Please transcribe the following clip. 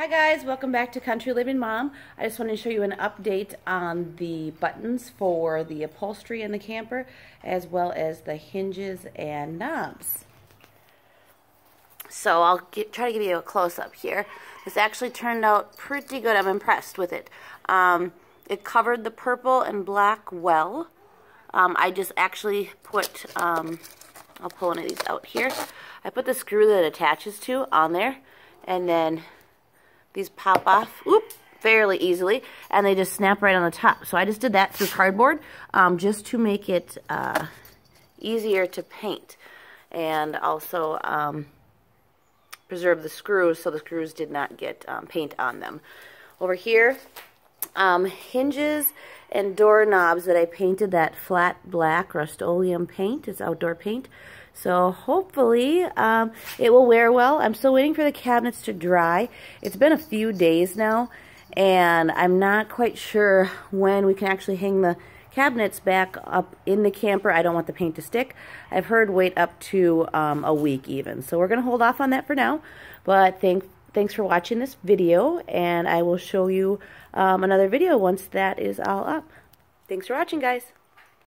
Hi guys, welcome back to Country Living Mom. I just wanted to show you an update on the buttons for the upholstery in the camper as well as the hinges and knobs. So I'll get, try to give you a close-up here. This actually turned out pretty good. I'm impressed with it. Um, it covered the purple and black well. Um, I just actually put, um, I'll pull one of these out here. I put the screw that attaches to on there and then these pop off fairly easily, and they just snap right on the top. So I just did that through cardboard um, just to make it uh, easier to paint and also um, preserve the screws so the screws did not get um, paint on them. Over here, um, hinges and doorknobs that I painted that flat black Rust-Oleum paint. It's outdoor paint. So hopefully um, it will wear well. I'm still waiting for the cabinets to dry. It's been a few days now and I'm not quite sure when we can actually hang the cabinets back up in the camper. I don't want the paint to stick. I've heard wait up to um, a week even. So we're going to hold off on that for now. But thank, thanks for watching this video and I will show you um, another video once that is all up. Thanks for watching guys.